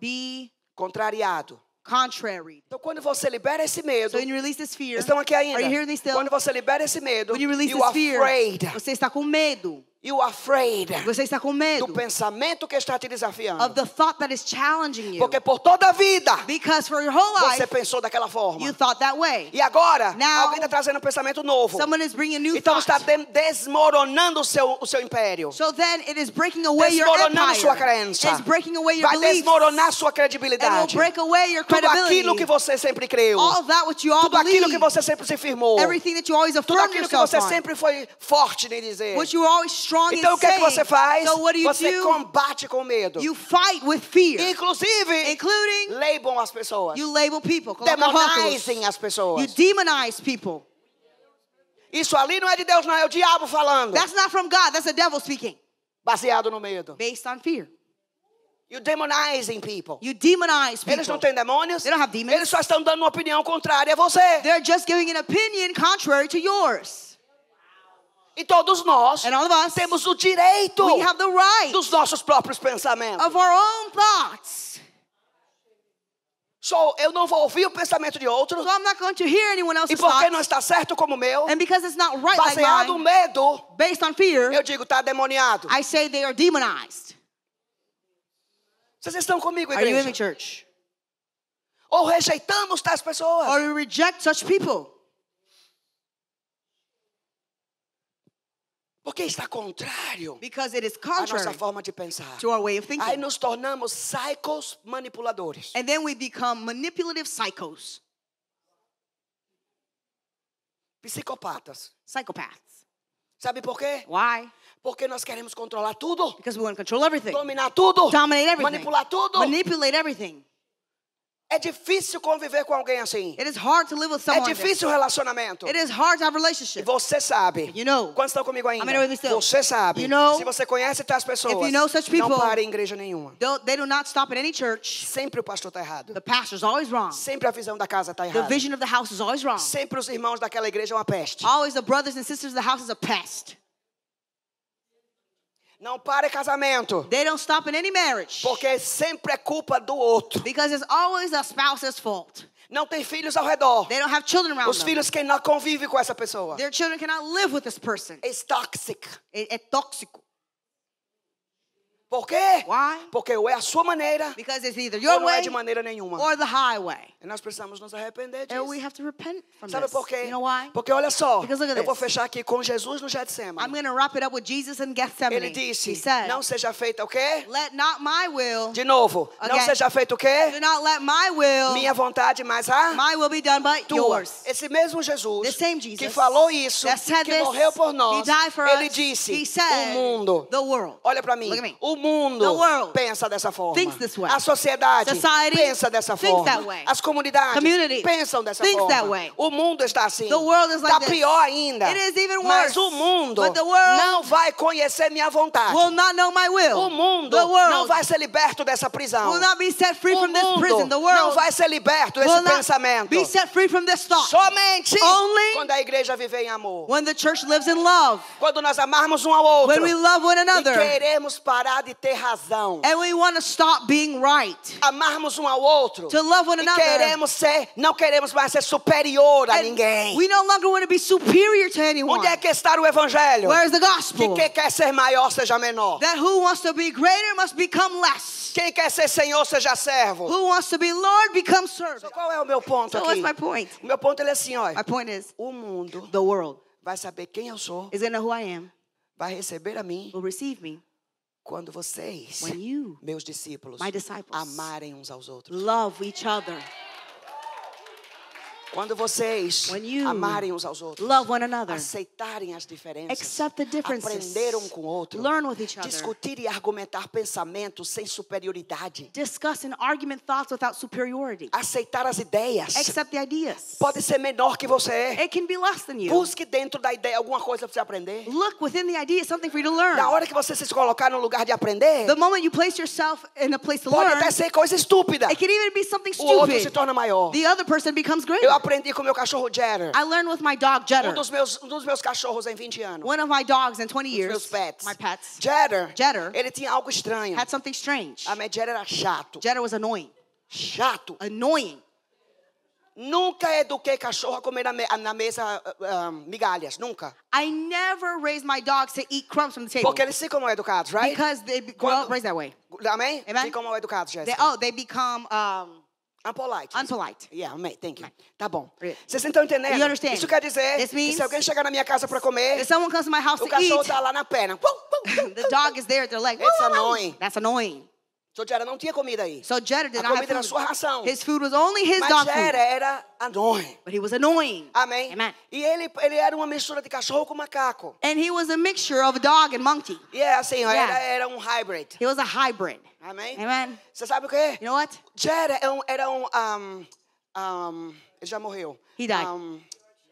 be Contrariado. contrary. Então, quando você libera esse medo, So when you release this fear, estão aqui ainda. are you still? Quando você libera esse medo, When you release are fear, afraid. você está com medo. You afraid Você está com medo do pensamento que está te desafiando. of the thought that is challenging you. Porque por toda a vida Because for your whole você life, pensou daquela forma. you thought that way. E agora, Now, alguém está trazendo um pensamento novo. Someone is bringing new Então está thoughts. de- desmoronando o seu, o seu império. So then it is breaking away your Desmoronando sua empire. crença. It's breaking away your Vai beliefs. desmoronar sua And it will credibilidade. break away your Tudo credibility. aquilo que você sempre creu. All that which you all Tudo aquilo que você sempre se firmou. Everything that you always Tudo affirm aquilo que você on. sempre foi forte em dizer. What you always strong Então o que é que você faz? So you Você do? combate com medo. You fight with fear. Inclusive, Including label as pessoas. you label people. Demonizem as You pessoas. demonize people. Isso ali não é de Deus, não. É o diabo falando. That's not from God. That's the devil speaking. Baseado no medo. Based on fear. You demonizing people. You demonize people. Eles não têm demônios. They don't have demons. Eles só estão dando uma opinião contrária a você. They're just giving an opinion contrary to yours. E todos nós temos o direito we right dos nossos próprios pensamentos. So, eu não vou ouvir o pensamento de outros. So I'm not going to hear anyone E porque não está certo como o meu, And because it's not right baseado no medo, based on fear, eu digo, está demoniado. I say they are demonized. Vocês estão comigo, Are you in the igreja? church? Ou rejeitamos tais pessoas. Or you reject such people Porque está contrário because it is à nossa contrary forma de pensar. to our way of Aí thinking. nos tornamos psychos manipuladores. And then we become manipulative psychos, Psicopatas. psychopaths. Sabe por quê? Why? Porque nós queremos controlar tudo, Because we want to control everything, dominar tudo, dominate everything, manipular tudo. manipulate everything. É difícil conviver com alguém assim. It is hard to live with É someone. this. difícil o relacionamento. It is hard to have E relationship. você sabe. You know. Quantos estão comigo ainda? Você sabe. You know. Se você conhece tais pessoas, If you know such não people, pare em igreja nenhuma. They do not stop at any church. Sempre o pastor está errado. The pastor's always wrong. Sempre a visão da casa está The errada. vision of the house is always wrong. Sempre os irmãos daquela igreja é uma peste. Always the brothers and sisters of the house is a pest. Não pare casamento. They don't stop in any marriage Porque sempre é culpa do outro. because it's always the spouse's fault. Não tem filhos ao redor. They don't have children around Os them. filhos que não convivem com essa pessoa. Their children cannot live with this person. É tóxico. É, é tóxico. Por quê? Why? Porque ou é a sua maneira Because it's either ou your não é way de maneira nenhuma. or the highway. E nós precisamos nos arrepender And we disso. have to repent from Sabe this. por quê? You know why? Porque olha só, Because look at eu vou this. fechar aqui com Jesus no I'm Getsemane. going to wrap it up with Jesus in Gethsemane. Ele disse, he said, não seja feita o quê? let not my will, De novo, não Again. seja feito o quê? do not let my will, Minha vontade, mas a my will be done but tua. yours. Esse mesmo Jesus The same Jesus que falou isso, that said que this, morreu por he nós, died for ele us, disse, he said, o mundo, the world. olha para mim, Look at me. o mundo The world pensa dessa forma. thinks this way. A sociedade Society pensa dessa forma. As comunidades Community pensam dessa forma. O mundo está assim. The world is like Está this. pior ainda. It is even Mas o mundo But the world não vai conhecer minha vontade. Will not know my will. O mundo the world não vai ser liberto dessa prisão. will not be set free o from this mundo prison. The não world vai ser liberto desse pensamento. be set free from this thought. Somente Only quando a igreja viver em amor. when the church lives in love, Quando nós amarmos um ao outro. when we love one e another, queremos parar de ter razão. and we want to stop being right. Amarmos um ao outro. To love one e another. queremos ser, não queremos mais ser superior a And ninguém. We no longer want to be superior to anyone. Onde é que está o evangelho? Where is the Que gospel? quem quer ser maior seja menor. That who wants to be greater must become less. Quem quer ser senhor seja servo. Who wants to be Lord becomes servant. So, qual é o meu ponto So aqui? what's my point? O meu ponto é assim, ó. My point is, O mundo the world vai saber quem eu sou, is to know who I am, vai receber a mim will receive me quando vocês, you meus discípulos, amarem uns aos outros. love each other, Quando vocês When you amarem uns aos outros, love one another, aceitarem as diferenças, aprender um com o outro, learn with each other, discutir e argumentar pensamentos sem superioridade, discuss and argument thoughts without superiority, aceitar as ideias. accept the ideas. Pode ser menor que você é. It can be less than you. Busque dentro da ideia alguma coisa para você aprender. Look within the idea, something for you to learn. Na hora que você se colocar no lugar de aprender, The moment you place yourself in a place to pode learn, até ser coisa estúpida. it can even be something O outro se stupid. torna maior. The other person becomes greater. Eu aprendi com meu cachorro Jetter. I learned with my dog Um Jetter, dos meus, um dos meus cachorros em 20 anos. one of my dogs in 20 Os years, meus pets. my pets, Jetter, Jetter ele tinha algo estranho. had something strange. A minha Jetter era chato. Jetter was annoying. Chato. Annoying. Nunca eduquei cachorro a comer na, me- na mesa ah, ah, migalhas. Nunca. I never raised my dogs to eat crumbs from the table Porque eles ficam mal educados, right? because they grow Quando- raised that way. Amém? Amen? Ficam mal educados, They, Jéssica. oh, they become um, Unpolite. unpolite. Yeah, amém. Thank you. Tá bom. Vocês estão entendendo? You understand? Isso quer dizer que se alguém chegar na minha casa para comer, If someone comes to my house o to cachorro eat, tá lá na perna. The dog is there. They're like, It's annoying. That's annoying. So, Jera não tinha comida aí. So Jeddah did A not comida era sua ração. His food was only his Mas dog Jera food. era annoying. But he was annoying. Amém? Amen. E ele, ele era uma mistura de cachorro com macaco. And he was a mixture of dog and monkey. É assim, ó, Yeah. era, era um hybrid. He was a hybrid. Amém? Amen. Você sabe o que é? You know what? Jera era um, era um, um, um, ele já morreu. He died. Um,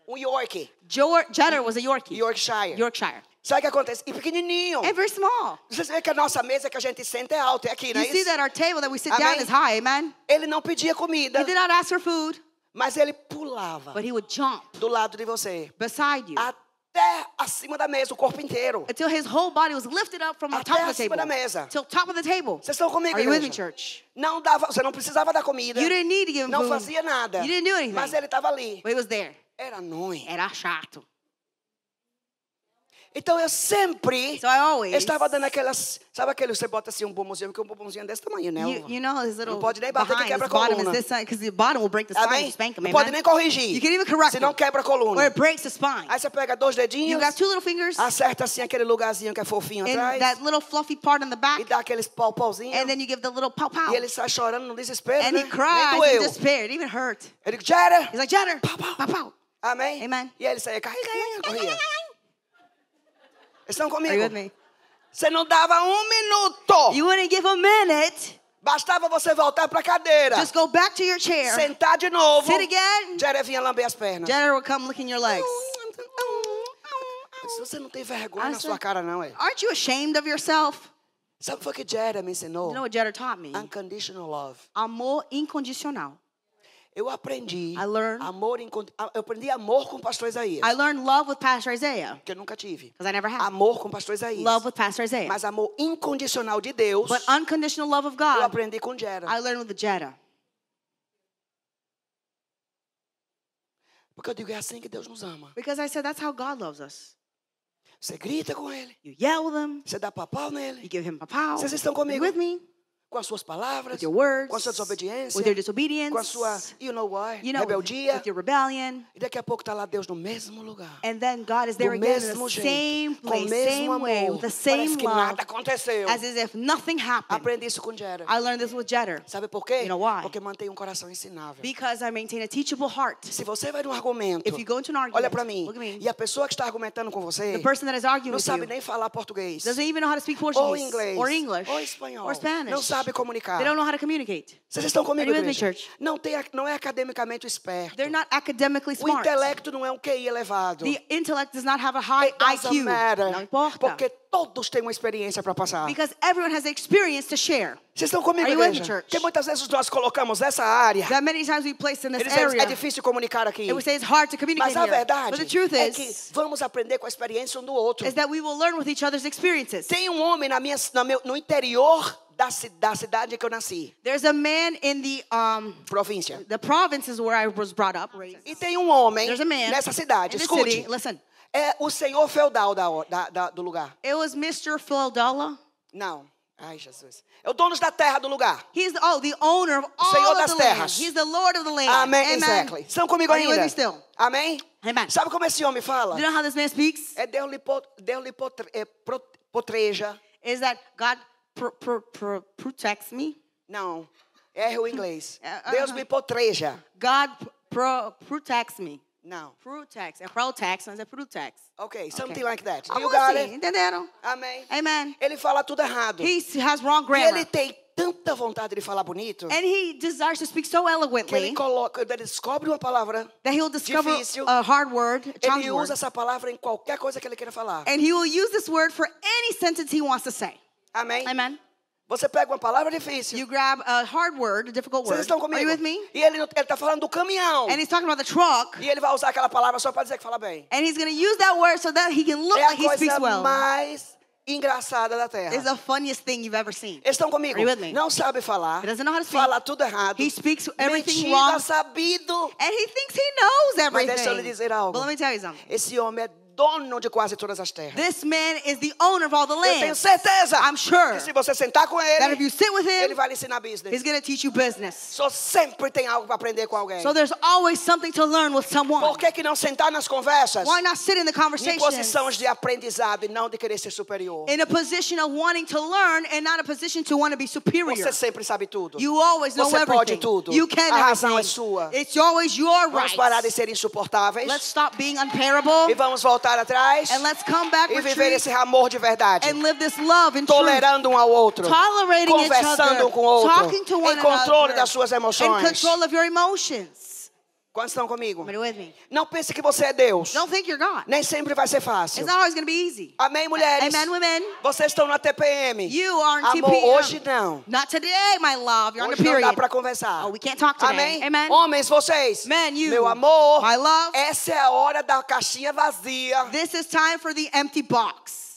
um York, Jor- Jeddah was a Yorkie. Yorkshire. Yorkshire. Sabe o que acontece? E pequenininho. And very small. Vocês veem que a nossa mesa que a gente senta é alta, é aqui, não You é see isso? that our table that we sit Amém. down is high, amen? Ele não pedia comida, He did not ask for food, mas ele pulava but he would jump do lado de você. beside you Até acima da mesa, o corpo inteiro. until his whole body was lifted up from the Até top of the acima da table. mesa. Till top of the table. Vocês estão comigo, Are you with me, igreja? church? Não dava, você não precisava dar comida. You didn't need to give him Não food, fazia nada. You didn't do anything. Mas ele estava ali. but he was there. Era annoying. Era chato. Então eu sempre So I always, estava dando aquelas. Sabe aquele você bota assim um bombonzinho, que um bombonzinho desse tamanho, né? you, you know Não pode nem bater que quebra a coluna. is this side, because the bottom will break the spine. Amém? You spank him, Não pode nem corrigir. You can even correct Senão him. quebra a Or coluna. it breaks the spine. Aí você pega dois You dedinhos, got two little fingers acerta assim aquele lugarzinho que é fofinho and atrás. that little fluffy part on the back, E dá aqueles pau-pauzinhos. and then you give the little pow pow. E ele sai chorando no desespero, And né? he cries in despair. It even hurt. Ele diz, Jera! He's like, Jetter, Pow, pow. pow pow. Amém? Amen. E ele carregando, corria. Estão comigo? Are you with me? Você não dava um minuto. You wouldn't give a minute. Bastava você voltar pra cadeira. Just go back to your chair. Sentar de novo. Sit again. Jera vinha lamber as pernas. Jetter will come licking your legs. Você não tem vergonha I na said- sua cara, não, é? Aren't you ashamed of yourself? Sabe o que Jera me ensinou? You know what Jetter taught me? Unconditional love. Amor incondicional. Eu aprendi I learned- amor eu aprendi amor com o pastor Isaías, I learned love with Pastor Isaiah que eu nunca tive. because I never had. Amor com o pastor Isaías. Love with Pastor Isaiah. Mas amor incondicional de Deus, But unconditional love of eu God, aprendi com Jera. I learned with Jetter. Porque eu digo, é assim que Deus nos ama. Because I said that's how God loves us. Você grita com ele, You yell with him, você dá papau nele, you give him pow. Vocês estão comigo? with me? Com as suas palavras, With your words, com a sua desobediência, with your disobedience, com a sua, you know what, you know, with, rebeldia. with your rebellion. E daqui a pouco está lá Deus no mesmo lugar. And then God is there again in the jeito, same place, mesmo same way, amor. with the same Parece love, nada aconteceu. as if nothing happened. Aprendi isso com Jera. I learned this with Jetter Sabe por quê? You know why? Porque mantém um coração ensinável. because I maintain a teachable heart. Se você vai num argumento, If you go into an argument, olha para mim, look at me. e a pessoa que está argumentando com você The person that is arguing não with sabe you nem falar português, doesn't even know how to speak ou Portuguese inglês, or English ou espanhol, or Spanish. não sabe comunicar. They don't know how to communicate. Vocês estão comigo, Are you with me, church? Não, tem, não é academicamente esperto. They're not academically O smart. intelecto não é um QI elevado. The intellect does not have a high It IQ. matter. Não importa. Porque todos têm uma experiência para passar. Because everyone has experience to share. Vocês estão comigo, Are igreja? Porque muitas vezes nós colocamos essa área. That many times we place in this Eles é area, difícil comunicar aqui. and we say it's hard to communicate Mas a here. verdade But the truth é is, que vamos aprender com a experiência um do outro. is that we will learn with each other's experiences. Tem um homem na minha, na meu, no interior da, da cidade que eu nasci, There's a man in the um província. the provinces where I was brought up, raised. E tem um homem There's a man nessa cidade, escute. city. Listen, É o senhor feudal da, o- da- da- do lugar. it was Mr. Philadelphia. Não. Ai, Jesus. É o dono da terra do lugar. He's the, oh the owner of all Senhor of das the land. terras. He's the Lord of the land. Amém, Amen. exactly. Estão comigo ainda? Amém? Amen. Sabe como esse homem fala? You know how this man speaks? É Deus lhe, po- Deus lhe potre- é, potreja. Is that God pr- pr- pr- protects me? Não, erra o inglês. É, Deus aham. me potreja. God pro- protects me. Não. Protects. É protects, mas é protects. Ok, something Okay. like that. You Algo got assim, it? entenderam? Amém. Amen. Ele fala tudo errado. He has wrong E grammar. ele tem tanta vontade de falar bonito And he desires to speak so que ele eloquently coloca, ele descobre uma palavra, that he'll discover Difícil. a hard word, a ele usa word, essa palavra em qualquer coisa que ele queira falar. and he will use this word for any sentence he wants to say. Amém? Amen. Você pega uma palavra difícil. You grab a hard word, a difficult Vocês word. estão Are comigo? you with me? E ele está falando do caminhão. And he's talking about the truck, E ele vai usar aquela palavra só para dizer que fala bem. and he's going to use that word so that he can look É a like he speaks coisa well. mais engraçada da terra. is the funniest thing you've ever seen. Estão comigo? Are you with me? Não sabe falar. He doesn't know how to speak. Fala tudo errado. He speaks everything Mentira wrong. sabido. And he thinks he knows Mas everything. deixa eu lhe dizer algo. But let me tell you something. Esse homem é dono de quase todas as terras. This man is the owner of all the Eu tenho land. certeza I'm sure que se você sentar com That if you sit with ele him, vai lhe ensinar business. he's going to teach you business. Só sempre tem algo para aprender com alguém. So there's always something to learn with someone. Por que, que não sentar nas conversas Why not sit in the em conversations posições de aprendizado e não de querer ser superior? in a position of wanting to learn and not a position to want to be superior? Você sempre sabe tudo. You always know Você pode everything. tudo. You can A razão é everything. sua. It's always your Vamos parar de ser insuportáveis Let's stop being unparable e vamos voltar atrás and let's come back e viver esse amor de verdade. and live this love and truth. Tolerando um ao outro. Conversando um com o outro. Em controle das suas emoções. control of your emotions. Quantos estão comigo? Não pense que você é Deus. Don't think you're God. Nem sempre vai ser fácil. It's not always going to be easy. Amém, mulheres? Amen, women. Vocês estão na TPM. You are Amor, TPM. hoje não. Not today, my love. You're on a Hoje não dá period. para conversar. Oh, we can't talk today. Amém? Amen. Homens, vocês. Men, you. Meu amor. My love. Essa é a hora da caixinha vazia. This is time for the empty box.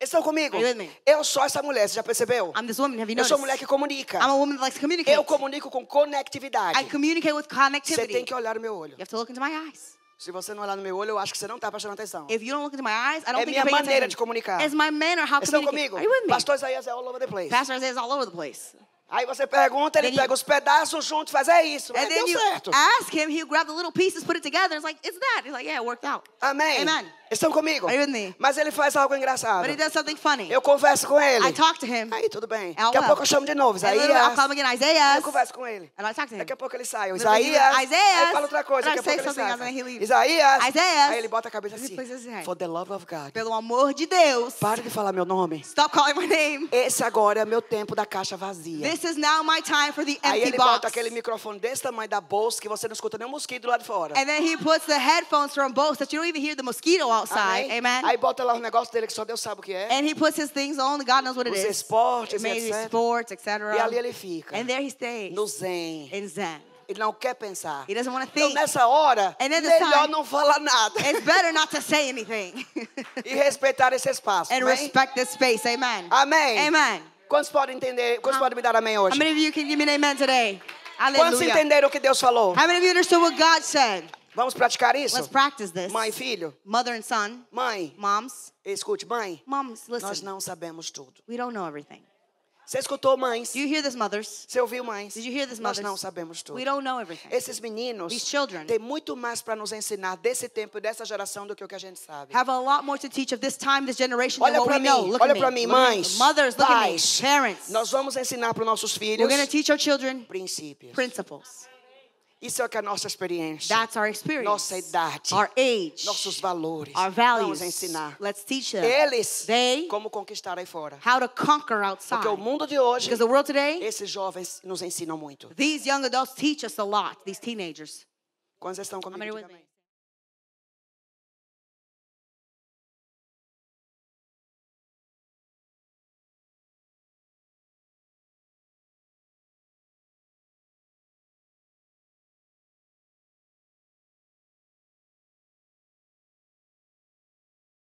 Estão comigo? Eu sou essa mulher, você já percebeu? I'm this woman. Have you Eu sou mulher que comunica. I'm a woman that likes to communicate. Eu comunico com conectividade. I communicate with Você connectivity. tem que olhar no meu olho. You have to look into my eyes. Se você não olhar no meu olho, eu acho que você não está prestando atenção. If you don't look into my eyes, I don't É think minha maneira attention. de comunicar. It's my manner how Estão comigo? Are you with me? Pastor Isaías é all over the place. Pastor Isaiah is all over the place. Aí você pergunta, ele Then pega os pedaços juntos, faz é isso. Then deu certo. ask him, he'll grab the little pieces, put it together. It's like, it's that. He's like, yeah, it worked out. Amém. Amen. Estão comigo? Mas ele faz algo engraçado. But he does something funny. Eu converso com ele. I talk to him. Aí tudo bem. Daqui a pouco eu chamo de novo, Isaías. later I'll call him again, Aí eu converso com ele. And I talk to him. Daqui a pouco ele sai. Isaías. Aí fala outra coisa. Daqui a pouco ele sai. Isaías. Aí ele bota a cabeça assim. For the love of God. Pelo amor de Deus. Pare de falar meu nome. Stop calling my name. Esse agora é meu tempo da caixa vazia. This is now my time for the Aí empty ele box. bota aquele microfone desse tamanho da bolsa que você não escuta nem um mosquito lá de fora. And then he puts the headphones from both that you don't even hear the mosquito outside. Amém? Amen. Aí bota lá um negócio dele que só Deus sabe o que é. And he puts his things on. God knows what it Os is. esportes, Maybe etc. sports, etc. E ali ele fica. And there he stays No zen. in Zen. Ele não quer pensar. He doesn't want to Então think. nessa hora, And at this melhor time- não falar nada. It's better not to say anything E respeitar esse espaço. and amém? respect this space. Amen. Amém. Amen. Quantos podem entender? Quantos podem me dar amém hoje? How many of you can give me an amen today? Quantos Hallelujah. entenderam o que Deus falou? How many of you understood what God said? Vamos praticar isso? Let's practice this. Mãe e filho? Mother and son, Mãe, moms, escute, mãe. moms, Nós listen. não sabemos tudo. We don't know everything. Você escutou, mães? Do you hear this, mothers? Você ouviu, mães? Did you hear this, Nós mothers? não sabemos tudo. We don't know everything. Esses meninos These children têm muito mais para nos ensinar desse tempo e dessa geração do que o que a gente sabe. have a lot more to teach of this time, this generation Olha than what para know. mim, Look olha para mim, mães, Mothers, look at me. pais. Parents. Nós vamos ensinar para os nossos filhos We're going to teach our children princípios. principles. Isso é o que é a nossa experiência, That's our experience. nossa idade, Our age. nossos valores. Our Vamos values. ensinar Let's teach them eles They- como conquistar aí fora. how to conquer outside. Porque o mundo de hoje, Because the world today, esses jovens nos ensinam muito. these young adults teach us a lot, these teenagers. Quantos estão comigo?